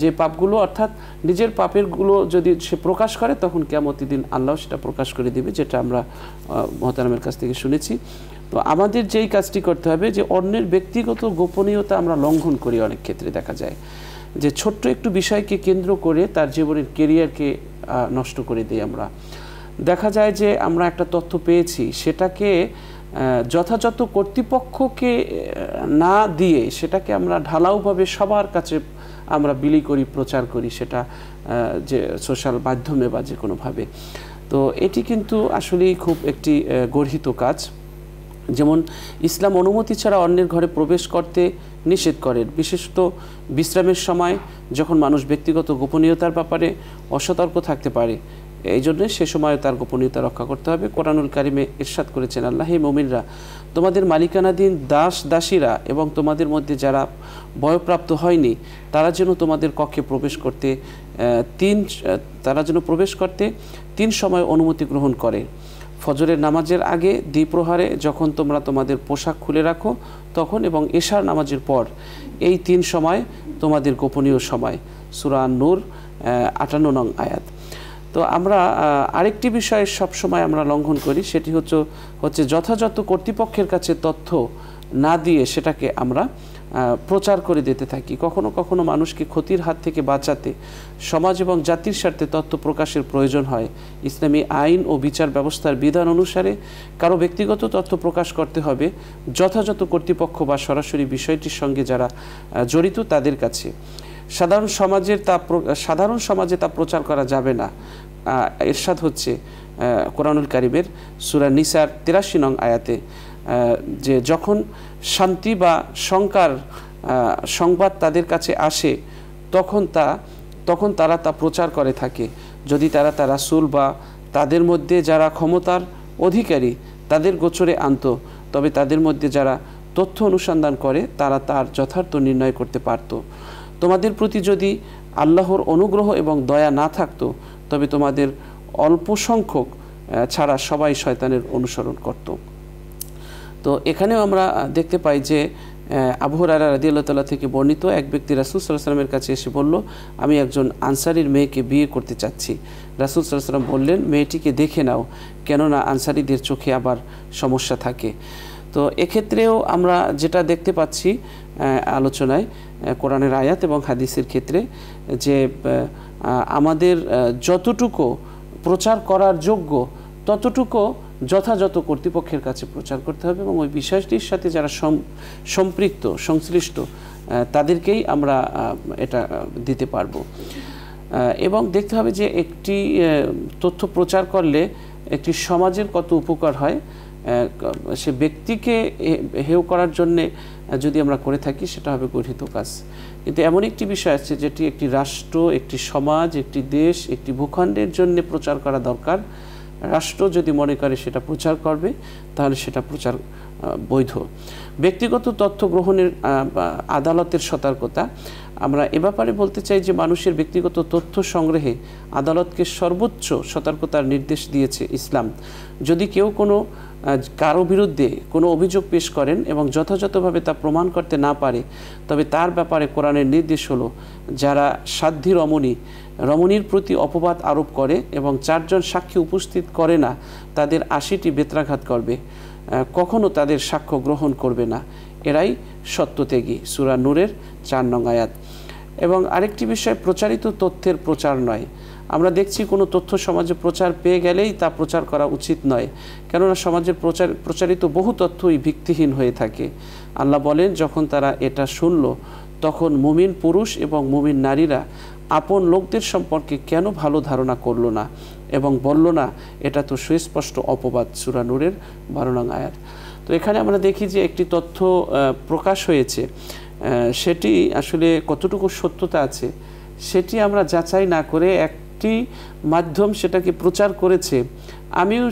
যে পাপগুলো অর্থাৎ নিজের পাপেরগুলো যদি সে প্রকাশ করে তখন কেমতি দিন আল্লাহ সেটা প্রকাশ করে দিবে যেটা আমরা মহতারামের কাছ থেকে শুনেছি। তো আমাদের যেই কাজটি করতে হবে যে অন্যের ব্যক্তিগত গোপনীয়তা আমরা লঙ্ঘন করি অনেক ক্ষেত্রে দেখা যায়। যে ছোট্ট একটু বিষয়কে কেন্দ্র করে তার জীবনের কেরিয়ারকে নষ্ট করে দিই আমরা। দেখা যায় যে আমরা একটা তথ্য পেয়েছি, সেটাকে যথাযথ কর্তৃপক্ষকে না দিয়ে সেটাকে আমরা ঢালাওভাবে সবার কাছে আমরা বিলি করি, প্রচার করি সেটা যে সোশ্যাল মাধ্যমে বা যে কোনোভাবে। তো এটি কিন্তু আসলেই খুব একটি গর্হিত কাজ। যেমন ইসলাম অনুমতি ছাড়া অন্যের ঘরে প্রবেশ করতে নিষেধ করেন। বিশেষত বিশ্রামের সময় যখন মানুষ ব্যক্তিগত গোপনীয়তার ব্যাপারে অসতর্ক থাকতে পারে, এই জন্যে সে সময় তার গোপনীয়তা রক্ষা করতে হবে। কোরআনুল কারিমে ইরশাদ করেছেন, আল্লাহ মমিনরা, তোমাদের মালিকানাধীন দাস দাসীরা এবং তোমাদের মধ্যে যারা বয়প্রাপ্ত হয়নি, তারা যেন তোমাদের কক্ষে প্রবেশ করতে তিন তারা যেন প্রবেশ করতে তিন সময় অনুমতি গ্রহণ করে। ফজরের নামাজের আগে দ্বিপ্রহারে যখন তোমরা তোমাদের পোশাক খুলে রাখো, তখন এবং এশার নামাজের পর এই তিন সময় তোমাদের গোপনীয় সময় সুরান নূর আটান্ন নং আয়াত। তো আমরা আরেকটি বিষয় সবসময় আমরা লঙ্ঘন করি, সেটি হচ্ছে হচ্ছে যথাযথ কর্তৃপক্ষের কাছে তথ্য না দিয়ে সেটাকে আমরা প্রচার করে দিতে থাকি। কখনো কখনো মানুষকে ক্ষতির হাত থেকে বাঁচাতে সমাজ এবং জাতির স্বার্থে তথ্য প্রকাশের প্রয়োজন হয়। ইসলামী আইন ও বিচার ব্যবস্থার বিধান অনুসারে কারও ব্যক্তিগত তথ্য প্রকাশ করতে হবে, যথাযথ কর্তৃপক্ষ বা সরাসরি বিষয়টির সঙ্গে যারা জড়িত তাদের কাছে। সাধারণ সমাজের তা সাধারণ সমাজে তা প্রচার করা যাবে না। এরশাদ হচ্ছে কোরআনুল কারিমের সুরা নিসার তিরাশি নং আয়াতে যে যখন শান্তি বা শঙ্কার সংবাদ তাদের কাছে আসে, তখন তা, তখন তারা তা প্রচার করে থাকে। যদি তারা তা রাসুল বা তাদের মধ্যে যারা ক্ষমতার অধিকারী, তাদের গোচরে আনত, তবে তাদের মধ্যে যারা তথ্য অনুসন্ধান করে, তারা তার যথার্থ নির্ণয় করতে পারত। তোমাদের প্রতি যদি আল্লাহর অনুগ্রহ এবং দয়া না থাকতো, তবে তোমাদের অল্প সংখ্যক ছাড়া সবাই শয়তানের অনুসরণ করত। তো এখানেও আমরা দেখতে পাই যে আবহর আলা রাদি আল্লাহ তাল্লাহ থেকে বর্ণিত এক ব্যক্তি রাসুল সাল্লামের কাছে এসে বলল, আমি একজন আনসারির মেয়েকে বিয়ে করতে চাচ্ছি। রাসুল সাল্লাম বললেন, মেয়েটিকে দেখে নাও, কেননা আনসারিদের চোখে আবার সমস্যা থাকে। তো এক্ষেত্রেও আমরা যেটা দেখতে পাচ্ছি আলোচনায় কোরআনের আয়াত এবং হাদিসের ক্ষেত্রে যে আমাদের যতটুকু প্রচার করার যোগ্য, ততটুকু যথাযথ কর্তৃপক্ষের কাছে প্রচার করতে হবে এবং ওই বিষয়টির সাথে যারা সম্পৃক্ত, সংশ্লিষ্ট তাদেরকেই আমরা এটা দিতে পারব। এবং দেখতে হবে যে একটি তথ্য প্রচার করলে একটি সমাজের কত উপকার হয়। সে ব্যক্তিকে হেউ করার জন্যে যদি আমরা করে থাকি, সেটা হবে গঠিত কাজ। কিন্তু এমন একটি বিষয় আছে যেটি একটি রাষ্ট্র, একটি সমাজ, একটি দেশ, একটি ভূখণ্ডের জন্য প্রচার করা দরকার। রাষ্ট্র যদি মনে করে সেটা প্রচার করবে, তাহলে সেটা প্রচার বৈধ। ব্যক্তিগত তথ্য গ্রহণের আদালতের সতর্কতা আমরা এ ব্যাপারে বলতে চাই যে মানুষের ব্যক্তিগত তথ্য সংগ্রহে আদালতকে সর্বোচ্চ সতর্কতার নির্দেশ দিয়েছে ইসলাম। যদি কেউ কোনো কারও বিরুদ্ধে কোনো অভিযোগ পেশ করেন এবং যথাযথভাবে তা প্রমাণ করতে না পারে, তবে তার ব্যাপারে কোরআনের নির্দেশ হলো যারা সাধ্যী রমণী, রমণীর প্রতি অপবাদ আরোপ করে এবং চারজন সাক্ষী উপস্থিত করে না, তাদের আশিটি বেত্রাঘাত করবে। কখনো তাদের সাক্ষ্য গ্রহণ করবে না। এরাই সত্যত্যাগী। সুরা নূরের চার নং আয়াত। এবং আরেকটি বিষয়, প্রচারিত তথ্যের প্রচার নয়। আমরা দেখছি কোনো তথ্য সমাজে প্রচার পেয়ে গেলেই তা প্রচার করা উচিত নয়। কেননা সমাজের প্রচার, প্রচারিত বহু তথ্যই ভিত্তিহীন হয়ে থাকে। আল্লাহ বলেন, যখন তারা এটা শুনল, তখন মুমিন পুরুষ এবং মুমিন নারীরা আপন লোকদের সম্পর্কে কেন ভালো ধারণা করল না এবং বলল না, এটা তো সুস্পষ্ট অপবাদ। সুরানুরের বারো আয়াত। তো এখানে আমরা দেখি যে একটি তথ্য প্রকাশ হয়েছে। সেটি আসলে কতটুকু সত্যতা আছে, সেটি আমরা যাচাই না করে একটি মাধ্যম সেটাকে প্রচার করেছে, আমিও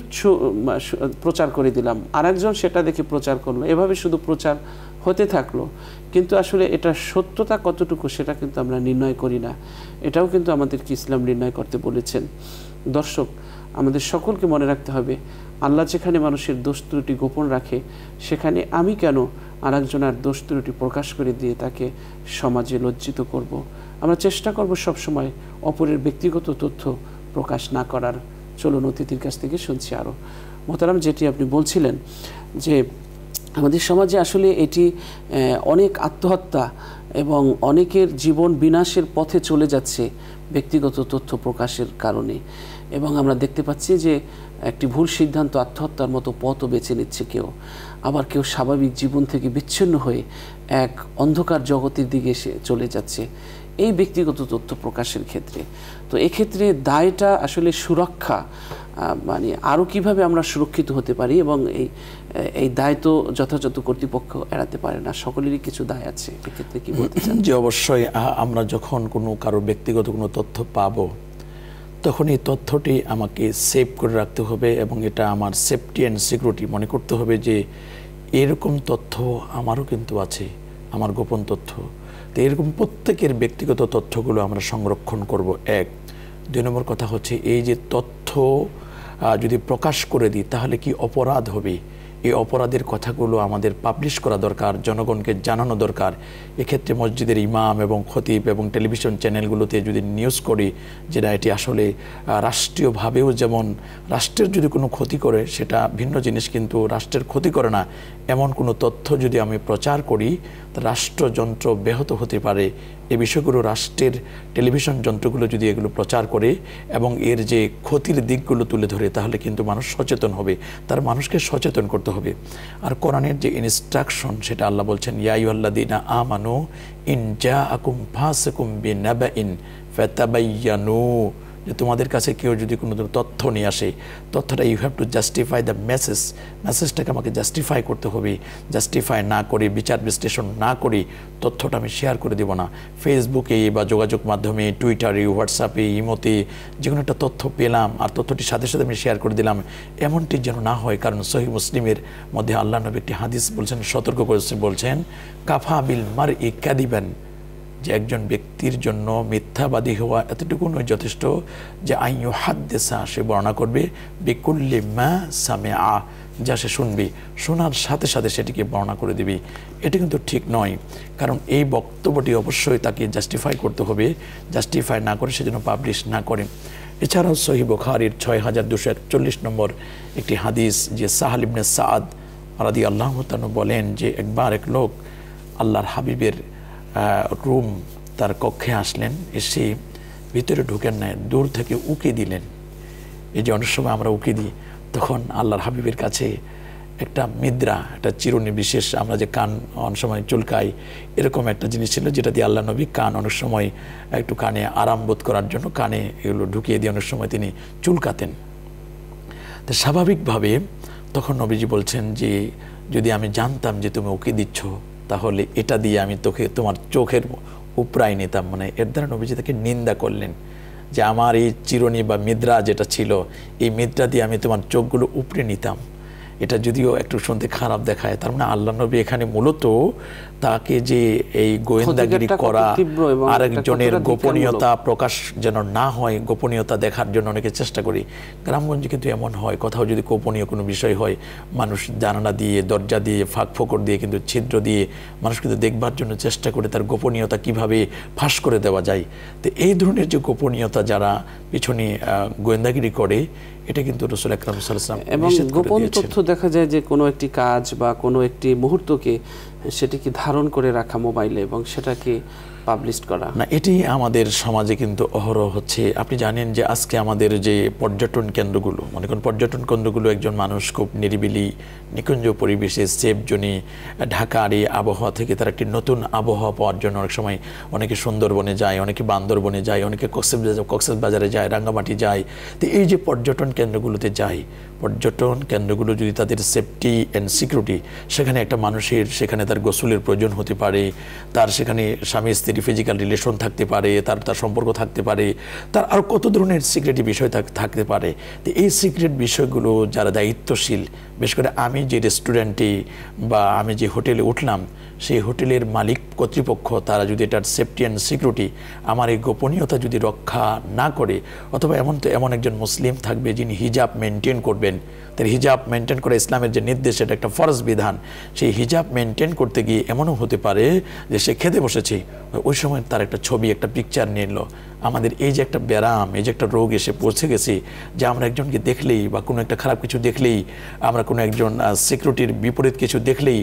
প্রচার করে দিলাম। আরেকজন সেটা দেখে প্রচার করল। এভাবে শুধু প্রচার হতে থাকল। কিন্তু আসলে এটা সত্যতা কতটুকু সেটা কিন্তু আমরা নির্ণয় করি না। এটাও কিন্তু আমাদেরকে ইসলাম নির্ণয় করতে বলেছেন। দর্শক, আমাদের সকলকে মনে রাখতে হবে, আল্লাহ যেখানে মানুষের দোষ গোপন রাখে, সেখানে আমি কেন আর একজনের দোষ ত্রুটি প্রকাশ করে দিয়ে তাকে সমাজে লজ্জিত করব। আমরা চেষ্টা করব সবসময় অপরের ব্যক্তিগত তথ্য প্রকাশ না করার। চলুন অতিথির কাছ থেকে শুনছি আরও মোতারাম যেটি আপনি বলছিলেন যে আমাদের সমাজে আসলে এটি অনেক আত্মহত্যা এবং অনেকের জীবন বিনাশের পথে চলে যাচ্ছে ব্যক্তিগত তথ্য প্রকাশের কারণে। এবং আমরা দেখতে পাচ্ছি যে একটি ভুল সিদ্ধান্ত আত্মহত্যার মতো পথও বেছে নিচ্ছে কেউ। আবার কেউ স্বাভাবিক জীবন থেকে বিচ্ছিন্ন হয়ে এক অন্ধকার জগতের দিকে এসে চলে যাচ্ছে এই ব্যক্তিগত তথ্য প্রকাশের ক্ষেত্রে। তো এক্ষেত্রে দায়টা আসলে সুরক্ষা মানে আরও কীভাবে আমরা সুরক্ষিত হতে পারি এবং এই এই দায় তো যথাযথ কর্তৃপক্ষ এড়াতে পারে না, সকলেরই কিছু দায় আছে। এক্ষেত্রে কি বলতে চান? যে অবশ্যই। আমরা যখন কোনো কারও ব্যক্তিগত কোনো তথ্য পাবো তখন এই তথ্যটি আমাকে সেভ করে রাখতে হবে এবং এটা আমার সেফটি অ্যান্ড সিকিউরিটি মনে করতে হবে যে এরকম তথ্য আমারও কিন্তু আছে, আমার গোপন তথ্য। তো এরকম প্রত্যেকের ব্যক্তিগত তথ্যগুলো আমরা সংরক্ষণ করব। এক, দুই নম্বর কথা হচ্ছে এই যে তথ্য যদি প্রকাশ করে দিই তাহলে কি অপরাধ হবে? এই অপরাধের কথাগুলো আমাদের পাবলিশ করা দরকার, জনগণকে জানানো দরকার। এক্ষেত্রে মসজিদের ইমাম এবং খতিব এবং টেলিভিশন চ্যানেলগুলোতে যদি নিউজ করি যেটা এটি আসলে রাষ্ট্রীয়ভাবেও যেমন রাষ্ট্রের যদি কোনো ক্ষতি করে, সেটা ভিন্ন জিনিস কিন্তু রাষ্ট্রের ক্ষতি করে না। এমন কোনো তথ্য যদি আমি প্রচার করি রাষ্ট্রযন্ত্র ব্যাহত হতে পারে। এ বিষয়গুলো রাষ্ট্রের টেলিভিশন যন্ত্রগুলো যদি এগুলো প্রচার করে এবং এর যে ক্ষতির দিকগুলো তুলে ধরে, তাহলে কিন্তু মানুষ সচেতন হবে। তার মানুষকে সচেতন করতে হবে। আর কোরআনের যে ইনস্ট্রাকশন সেটা আল্লাহ বলছেন ইয়াইল্লা দিনা আমানু ইন জা আকুম ফাসকুম বি নাবা ইন ফেতাবাইয়ানু যে তোমাদের কাছে কেউ যদি কোনো তথ্য নিয়ে আসে, তথ্যটা you have to justify the message মেসেজটাকে আমাকে জাস্টিফাই করতে হবে। জাস্টিফাই না করে, বিচার বিশ্লেষণ না করে তথ্যটা আমি শেয়ার করে দেবো না। ফেসবুকে বা যোগাযোগ মাধ্যমে টুইটারে হোয়াটসঅ্যাপে ইমোতে যে কোনো একটা তথ্য পেলাম আর তথ্যটির সাথে সাথে আমি শেয়ার করে দিলাম, এমনটি যেন না হয়। কারণ সহি মুসলিমের মধ্যে আল্লাহ নবী একটি হাদিস বলছেন, সতর্ক করেছে বলছেন, কাফা বিল মার ই ক্যাদিবেন যে একজন ব্যক্তির জন্য মিথ্যাবাদী হওয়া এতটুকু নয় যথেষ্ট যে আইও হাত দেশা সে বর্ণনা করবে, বিকুল্লি মা সামে আ যা সে শুনবি, শোনার সাথে সাথে সেটিকে বর্ণনা করে দিবি। এটা কিন্তু ঠিক নয়, কারণ এই বক্তব্যটি অবশ্যই তাকে জাস্টিফাই করতে হবে। জাস্টিফাই না করে সেজন্য পাবলিশ না করে। এছাড়াও সহি বখারির ছয় হাজার দুশো একচল্লিশ নম্বর একটি হাদিস যে সাহাল ইবনে সাদ আরাদি আল্লাহ বলেন যে, একবার এক লোক আল্লাহর হাবিবের রুম তার কক্ষে আসলেন, এসে ভিতরে ঢুকেন নাই, দূর থেকে উকি দিলেন। এই যে অনেক সময় আমরা উকি দিই, তখন আল্লাহর হাবিবের কাছে একটা মিদ্রা একটা চিরুনি বিশেষ আমরা যে কান অনেক সময় চুলকাই, এরকম একটা জিনিস ছিল, যেটা দিয়ে আল্লাহ নবী কান অনেক সময় একটু কানে আরাম বোধ করার জন্য কানে এগুলো ঢুকিয়ে দিয়ে অনেক সময় তিনি চুলকাতেন। তো স্বাভাবিকভাবে তখন নবীজি বলছেন যে, যদি আমি জানতাম যে তুমি উকি দিচ্ছ তাহলে এটা দিয়ে আমি তোকে তোমার চোখের উপরাই নিতাম। মানে এর দ্বারা নবীজি তাকে নিন্দা করলেন যে আমার এই চিরনি বা মিদ্রা যেটা ছিল, এই মিদ্রা দিয়ে আমি তোমার চোখগুলো উপরে নিতাম। এটা যদিও একটু শুনতে খারাপ দেখায় তার মানে আল্লাহ নবী এখানে মূলত তাকে যে এই গোয়েন্দাগিরি করা আরেকজনের গোপনীয়তা প্রকাশ যেন না হয় গোপনীয়তা দেখার জন্য অনেকে চেষ্টা করি। গ্রামগঞ্জে কিন্তু এমন হয় কোথাও যদি গোপনীয় কোনো বিষয় হয় মানুষ জানালা দিয়ে দরজা দিয়ে ফাঁক ফোকর দিয়ে কিন্তু ছিদ্র দিয়ে মানুষ কিন্তু দেখবার জন্য চেষ্টা করে তার গোপনীয়তা কীভাবে ফাঁস করে দেওয়া যায়। তো এই ধরনের যে গোপনীয়তা যারা পিছনে গোয়েন্দাগিরি করে এটা কিন্তু রসুল আকরাম সাল্লাম এবং গোপন তথ্য দেখা যায় যে কোনো একটি কাজ বা কোনো একটি মুহূর্তকে সেটিকে ধারণ করে রাখা মোবাইলে এবং সেটাকে পাবলিশ করা। না, এটি আমাদের সমাজে কিন্তু অহরহ হচ্ছে। আপনি জানেন যে আজকে আমাদের যে পর্যটন কেন্দ্রগুলো, মনে করেন পর্যটন কেন্দ্রগুলো একজন মানুষ খুব নিরিবিলি, নিকুঞ্জ পরিবেশে সেফ জোনে, ঢাকার এই আবহাওয়া থেকে তার একটি নতুন আবহাওয়া পাওয়ার জন্য অনেক সময় অনেকে সুন্দরবনে যায়, অনেকে বান্দরবনে যায়, অনেকে কক্সেস বাজারে যায়, রাঙ্গামাটি যায়। তো এই যে পর্যটন কেন্দ্রগুলোতে যায় পর্যটন কেন্দ্রগুলো যদি তাদের সেফটি অ্যান্ড সিকিউরিটি সেখানে একটা মানুষের, সেখানে তার গোসলের প্রয়োজন হতে পারে, তার সেখানে স্বামী স্ত্রী ফিজিক্যাল রিলেশন থাকতে পারে, তার তার সম্পর্ক থাকতে পারে, তার আরও কত ধরনের সিক্রেটি বিষয় থাকতে পারে। তো এই সিক্রেট বিষয়গুলো যারা দায়িত্বশীল, বিশেষ করে আমি যে রেস্টুরেন্টে বা আমি যে হোটেলে উঠলাম, সেই হোটেলের মালিক কর্তৃপক্ষ, তারা যদি এটার সেফটি অ্যান্ড সিকিউরিটি আমার এই গোপনীয়তা যদি রক্ষা না করে, অথবা এমন তো এমন একজন মুসলিম থাকবে যিনি হিজাব মেনটেন করবেন তার হিজাব মেনটেন করে ইসলামের যে নির্দেশ, এটা একটা ফরজ বিধান। সেই হিজাব মেনটেন করতে গিয়ে এমনও হতে পারে যে সে খেতে বসেছে। ওই সময় তার একটা ছবি, একটা পিকচার নিয়ে এলো আমাদের এই যে একটা ব্যারাম এই যে একটা রোগ এসে পৌঁছে গেছে যে আমরা একজনকে দেখলেই বা কোনো একটা খারাপ কিছু দেখলেই, আমরা কোনো একজন সিকিউরিটির বিপরীত কিছু দেখলেই,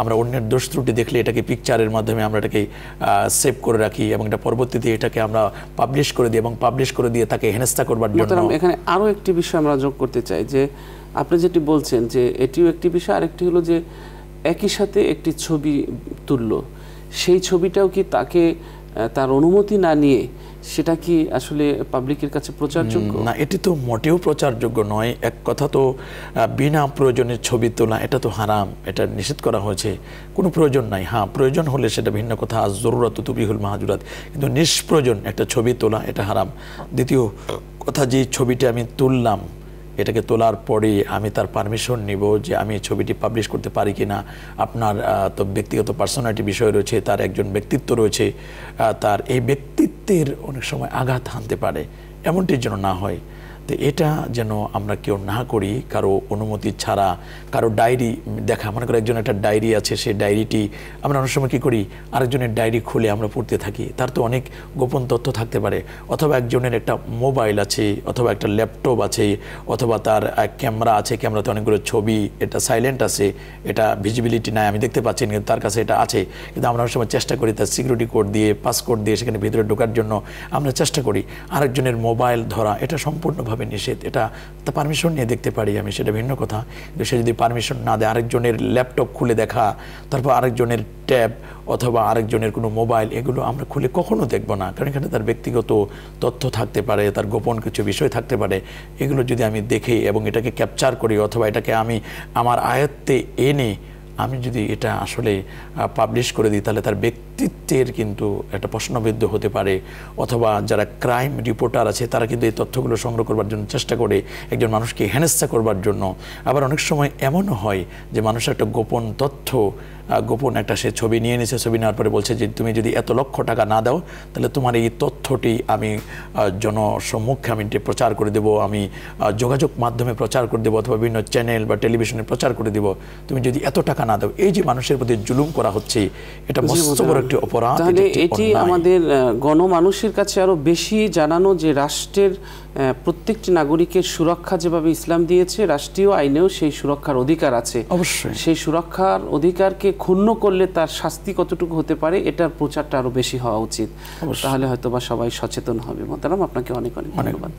আমরা অন্যের দোষ ত্রুটি দেখলে এটাকে পিকচারের মাধ্যমে আমরা এটাকে সেভ করে রাখি এবং এটা পরবর্তীতে এটাকে আমরা পাবলিশ করে দিই এবং পাবলিশ করে দিয়ে তাকে হেনস্থা করবার জন্য এখানে আরও একটি বিষয় আমরা যোগ করতে চাই যে আপনি যেটি বলছেন যে এটিও একটি বিষয়, আরেকটি হলো যে একই সাথে একটি ছবি তুলল সেই ছবিটাও কি তাকে তার অনুমতি না নিয়ে সেটা কি আসলে পাবলিকের কাছে প্রচারযোগ্য? না, এটি তো মোটেও প্রচারযোগ্য নয়। এক কথা তো বিনা প্রয়োজনের ছবি তোলা, এটা তো হারাম, এটা নিষেধ করা হয়েছে। কোনো প্রয়োজন নাই। হ্যাঁ প্রয়োজন হলে সেটা ভিন্ন কথা। আজ জরুরত তুবিহুল মাহাজুরাত। কিন্তু নিষ্প্রয়োজন একটা ছবি তোলা, এটা হারাম। দ্বিতীয় কথা, যে ছবিটা আমি তুললাম এটাকে তোলার পরে আমি তার পারমিশন নিব যে আমি ছবিটি পাবলিশ করতে পারি কি না আপনার তো ব্যক্তিগত পার্সোনালিটি বিষয় রয়েছে, তার একজন ব্যক্তিত্ব রয়েছে তার এই ব্যক্তিত্বের অনেক সময় আঘাত হানতে পারে, এমনটির জন্য না হয়। তো এটা যেন আমরা কেউ না করি, কারও অনুমতি ছাড়া, কারও ডায়েরি, দেখা, মনে করো একজন একটা ডায়েরি আছে, সেই ডায়েরিটি আমরা অনেক সময় কী করি, আরেকজনের ডায়েরি খুলে আমরা পড়তে থাকি। তার তো অনেক গোপন তথ্য থাকতে পারে। অথবা একজনের একটা মোবাইল আছে, অথবা একটা ল্যাপটপ আছে, অথবা তার ক্যামেরা আছে, ক্যামেরাতে অনেকগুলো ছবি, এটা সাইলেন্ট আছে, এটা ভিজিবিলিটি নাই, আমি দেখতে পাচ্ছি কিন্তু তার কাছে এটা আছে। কিন্তু আমরা অনেক সময় চেষ্টা করি তার সিকিউরিটি কোড দিয়ে পাসকোড দিয়ে সেখানে ভিতরে ঢোকার জন্য আমরা চেষ্টা করি। আরেকজনের মোবাইল ধরা, এটা সম্পূর্ণভাবে হবে নিষেধ। এটা তা পারমিশন নিয়ে দেখতে পারি আমি, সেটা ভিন্ন কথা। কিন্তু সে যদি পারমিশন না দেয়, আরেকজনের ল্যাপটপ খুলে দেখা, তারপর আরেকজনের ট্যাব অথবা আরেকজনের কোনো মোবাইল এগুলো আমরা খুলে কখনো দেখব না। কারণ এখানে তার ব্যক্তিগত তথ্য থাকতে পারে, তার গোপন কিছু বিষয় থাকতে পারে। এগুলো যদি আমি দেখি এবং এটাকে ক্যাপচার করি অথবা এটাকে আমি আমার আয়ত্তে এনে, আমি যদি এটা আসলে পাবলিশ করে দিই, তাহলে তার ব্যক্তিত্বের কিন্তু একটা প্রশ্নবিদ্ধ হতে পারে অথবা যারা ক্রাইম রিপোর্টার আছে তারা কিন্তু এই তথ্যগুলো সংগ্রহ করবার জন্য চেষ্টা করে একজন মানুষকে হেনস্থা করবার জন্য। আবার অনেক সময় এমনও হয় যে মানুষের একটা গোপন তথ্য গোপন একটা সে ছবি নিয়ে নিয়েছে ছবি নেওয়ার পরে বলছে যে তুমি যদি এত লক্ষ টাকা না দাও তাহলে তোমার এই তথ্যটি আমি জনসম্মুখে আমি প্রচার করে দেব আমি যোগাযোগ মাধ্যমে প্রচার করে দেবো অথবা বিভিন্ন চ্যানেল বা টেলিভিশনে প্রচার করে দেব। তুমি যদি এত টাকা না দাও। এই যে মানুষের প্রতি জুলুম করা হচ্ছে এটা মস্ত বড় একটি অপরাধ তাহলে এটি আমাদের গণমানুষের কাছে আরও বেশি জানানো যে রাষ্ট্রের প্রত্যেকটি নাগরিকের সুরক্ষা যেভাবে ইসলাম দিয়েছে রাষ্ট্রীয় আইনেও সেই সুরক্ষার অধিকার আছে। অবশ্যই। সেই সুরক্ষার অধিকারকে ক্ষুণ্ণ করলে তার শাস্তি কতটুকু হতে পারে এটার প্রচারটা আরও বেশি হওয়া উচিত। তাহলে হয়তো বা সবাই সচেতন হবে। মোতারাম আপনাকে অনেক অনেক ধন্যবাদ।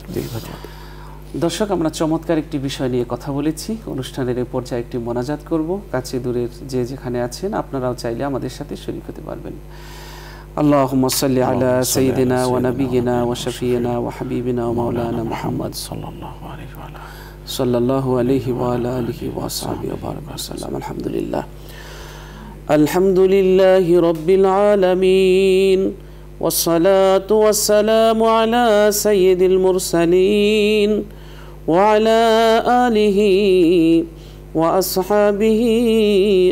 দর্শক আমরা চমৎকার একটি বিষয় নিয়ে কথা বলেছি অনুষ্ঠানের এ পর্যায়ে একটি মোনাজাত করব কাছে দূরের যে যেখানে আছেন আপনারাও চাইলে আমাদের সাথে শরীর হতে পারবেন اللهم صل على سيدنا ونبينا وشفينا وحبيبنا ومولانا محمد صلى الله عليه وعلى صلى الله عليه وعلى آله وأصحابه وبارك وسلم الحمد لله الحمد لله رب العالمين والصلاة والسلام على سيد المرسلين وعلى آله وأصحابه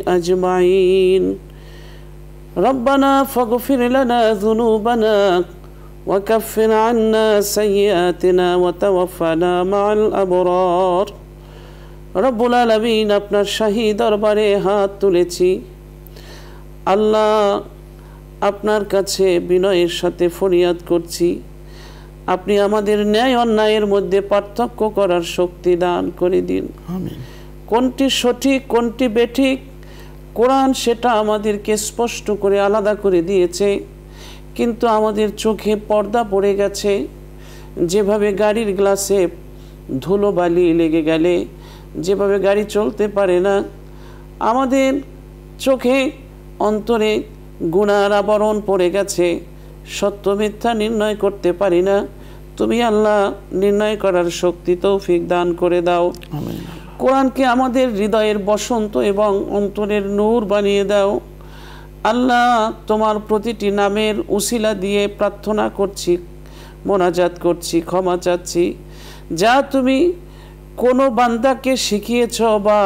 أجمعين ربنا فاغفر لنا ذنوبنا وكفر عنا سيئاتنا وتوفنا مع الأبرار রব্বুল আলমিন আপনার শাহী দরবারে হাত তুলেছি আল্লাহ আপনার কাছে বিনয়ের সাথে ফরিয়াদ করছি আপনি আমাদের ন্যায় অন্যায়ের মধ্যে পার্থক্য করার শক্তি দান করে দিন। কোনটি সঠিক কোনটি বেঠিক কোরআন সেটা আমাদেরকে স্পষ্ট করে আলাদা করে দিয়েছে কিন্তু আমাদের চোখে পর্দা পড়ে গেছে। যেভাবে গাড়ির গ্লাসে ধুলো বালি লেগে গেলে যেভাবে গাড়ি চলতে পারে না আমাদের চোখে অন্তরে গুণার আবরণ পড়ে গেছে। সত্য মিথ্যা নির্ণয় করতে পারি না। তুমি আল্লাহ নির্ণয় করার শক্তি তৌফিক দান করে দাও। কোরআনকে আমাদের হৃদয়ের বসন্ত এবং অন্তরের নূর বানিয়ে দাও। আল্লাহ তোমার প্রতিটি নামের উসিলা দিয়ে প্রার্থনা করছি মোনাজাত করছি ক্ষমা চাচ্ছি। যা তুমি কোনো বান্দাকে শিখিয়েছ বা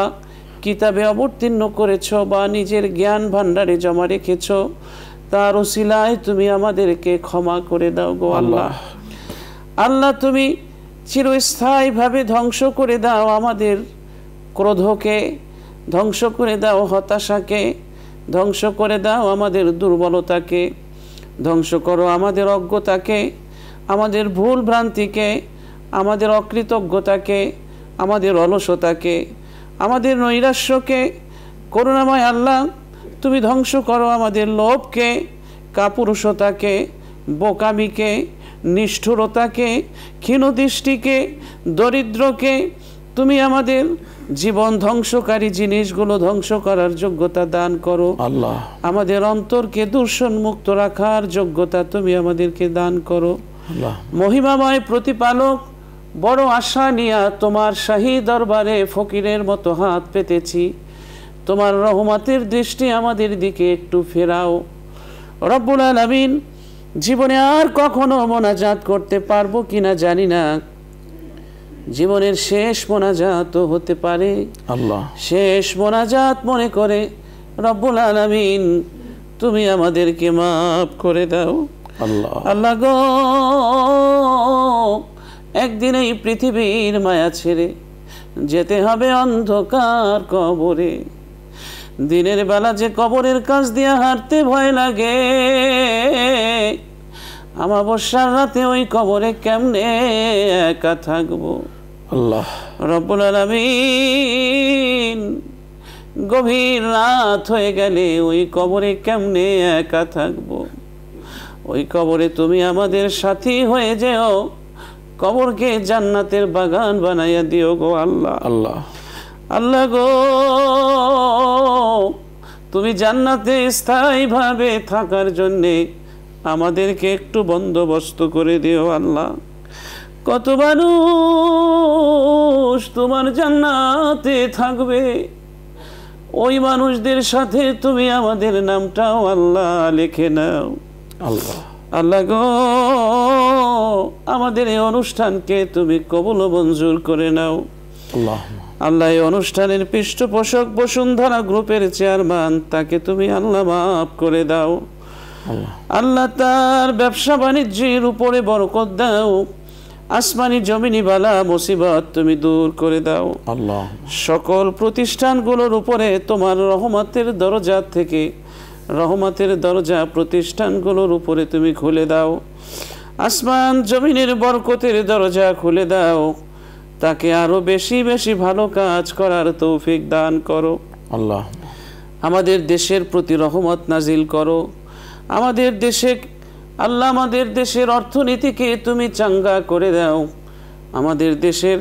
কিতাবে অবতীর্ণ করেছ বা নিজের জ্ঞান ভাণ্ডারে জমা রেখেছ তার উসিলায় তুমি আমাদেরকে ক্ষমা করে দাও গো আল্লাহ। আল্লাহ তুমি চিরস্থায়ীভাবে ধ্বংস করে দাও আমাদের ক্রোধকে, ধ্বংস করে দাও হতাশাকে, ধ্বংস করে দাও আমাদের দুর্বলতাকে, ধ্বংস করো আমাদের অজ্ঞতাকে, আমাদের ভুল ভ্রান্তিকে, আমাদের অকৃতজ্ঞতাকে, আমাদের অলসতাকে, আমাদের নৈরাশ্যকে। করুণাময় আল্লাহ, তুমি ধ্বংস করো আমাদের লোভকে, কাপুরুষতাকে, বোকামিকে নিষ্ঠুরতাকে ক্ষীণদৃষ্টিকে দরিদ্রকে তুমি আমাদের জীবন ধ্বংসকারী জিনিসগুলো ধ্বংস করার যোগ্যতা দান করো। আল্লাহ। আমাদের অন্তরকে দূষণ মুক্ত রাখার যোগ্যতা তুমি আমাদেরকে দান করো। আল্লাহ। মহিমাময় প্রতিপালক বড় আশা নিয়া তোমার শাহী দরবারে ফকিরের মতো হাত পেতেছি। তোমার রহমতের দৃষ্টি আমাদের দিকে একটু ফেরাও। রব্বুল আলামিন জীবনে আর কখনো মোনাজাত করতে পারব কিনা জানি না। জীবনের শেষ মোনাজাত হতে পারে। আল্লাহ। শেষ মোনাজাত মনে করে রব্বুল আলামিন তুমি আমাদেরকে মাফ করে দাও। আল্লাহ। আল্লাহ গো একদিন এই পৃথিবীর মায়া ছেড়ে যেতে হবে অন্ধকার কবরে। দিনের বেলা যে কবরের কাজ দিয়ে হাঁটতে ভয় লাগে। আমাবস্যার রাতে ওই কবরে কেমনে একা থাকব? আল্লাহ। রব্বুল আলামিন গভীর রাত হয়ে গেলে ওই কবরে কেমনে একা থাকব? ওই কবরে তুমি আমাদের সাথী হয়ে যেও কবরকে জান্নাতের বাগান বানাইয়া দিও গো আল্লাহ। আল্লাহ। আল্লাহ গো তুমি জান্নাতে স্থায়ীভাবে থাকার জন্যে আমাদেরকে একটু বন্দোবস্ত করে দিও আল্লাহ। কত মানুষ তোমার জান্নাতে থাকবে ওই মানুষদের সাথে তুমি আমাদের নামটাও আল্লাহ লিখে নাও। আল্লাহ। আল্লাহ গো আমাদের এই অনুষ্ঠানকে তুমি কবুল মঞ্জুর করে নাও। আল্লাহ আল্লাহ এই অনুষ্ঠানের পৃষ্ঠপোষক বসুন্ধরা গ্রুপের চেয়ারম্যান তাকে তুমি আল্লাহ মাফ করে দাও। আল্লাহ। আল্লাহ তার ব্যবসা বাণিজ্যের উপরে বরকত দাও। আসমানি জমিনি বালা মুসিবত তুমি দূর করে দাও। আল্লাহ। সকল প্রতিষ্ঠানগুলোর উপরে তোমার রহমতের দরজা থেকে রহমতের দরজা প্রতিষ্ঠানগুলোর উপরে তুমি খুলে দাও। আসমান জমিনের বরকতের দরজা খুলে দাও। তাকে আরও বেশি বেশি ভালো কাজ করার তৌফিক দান করো। আল্লাহ। আমাদের দেশের প্রতি রহমত নাজিল করো। আমাদের দেশে আল্লাহ আমাদের দেশের অর্থনীতিকে তুমি চাঙ্গা করে দাও। আমাদের দেশের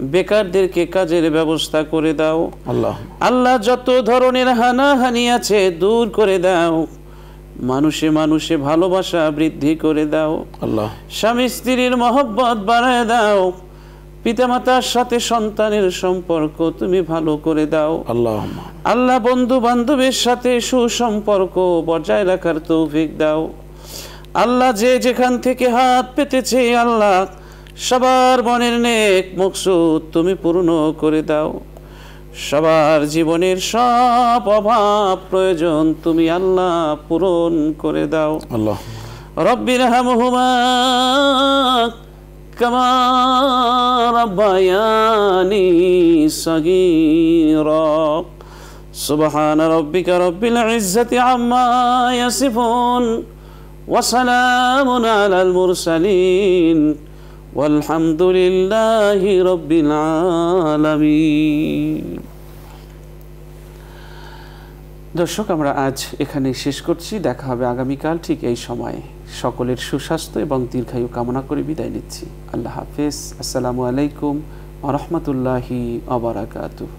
বেকারদেরকে কাজের ব্যবস্থা করে দাও। আল্লাহ। আল্লাহ যত ধরনের হানাহানি আছে দূর করে দাও। মানুষে মানুষে ভালোবাসা বৃদ্ধি করে দাও। আল্লাহ। স্বামী স্ত্রীর মহব্বত বাড়ায় দাও। পিতামাতার সাথে সন্তানের সম্পর্ক তুমি ভালো করে দাও। আল্লাহ আল্লাহ বন্ধু বান্ধবের সাথে সুসম্পর্ক বজায় রাখার তৌফিক দাও। আল্লাহ যে যেখান থেকে হাত পেতেছে আল্লাহ সবার মনের নেক মকসুদ তুমি পূর্ণ করে দাও। সবার জীবনের সব অভাব প্রয়োজন তুমি আল্লাহ পূরণ করে দাও। আল্লাহ রব্বির হামহুমা كما ربياني صغيرا سبحان ربك رب العزة عما يصفون وسلام على المرسلين والحمد لله رب العالمين দর্শক আমরা আজ এখানে শেষ করছি দেখা হবে আগামীকাল ঠিক এই সময়ে সকলের সুস্বাস্থ্য এবং দীর্ঘায়ু কামনা করে বিদায় নিচ্ছি। আল্লাহ হাফেজ। আসসালামু আলাইকুম রহমতুল্লাহি আবরাকাতুহ